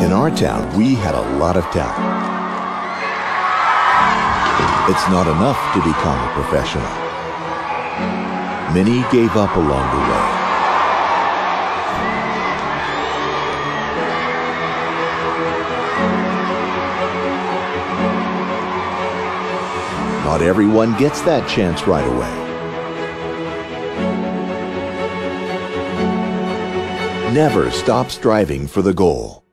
In our town, we had a lot of talent. It's not enough to become a professional. Many gave up along the way. Not everyone gets that chance right away. Never stop striving for the goal.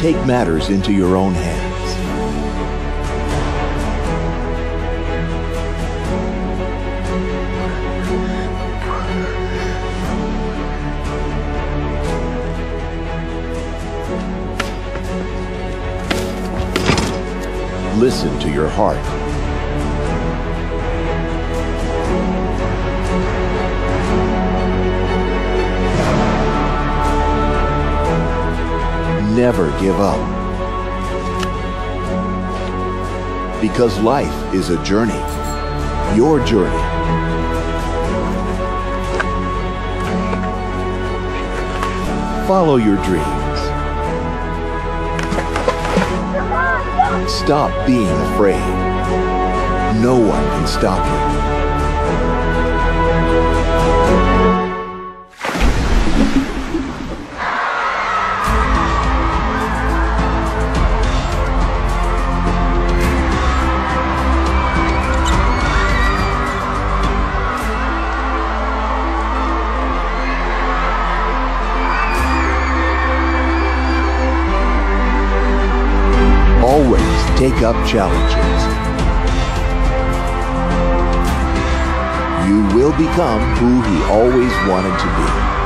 Take matters into your own hands. Listen to your heart. Never give up. Because life is a journey. Your journey. Follow your dreams. Stop being afraid. No one can stop you. Take up challenges. You will become who he always wanted to be.